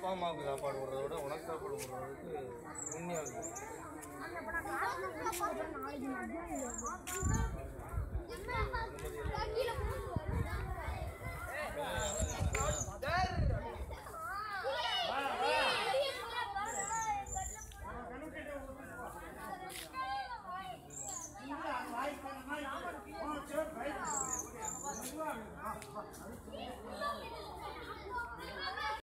அப்பா அம்மாவுக்கு சாப்பாடு போடுறத விட உனக்கு சாப்பாடு போடுறதுக்கு உண்மையாக இருக்கும்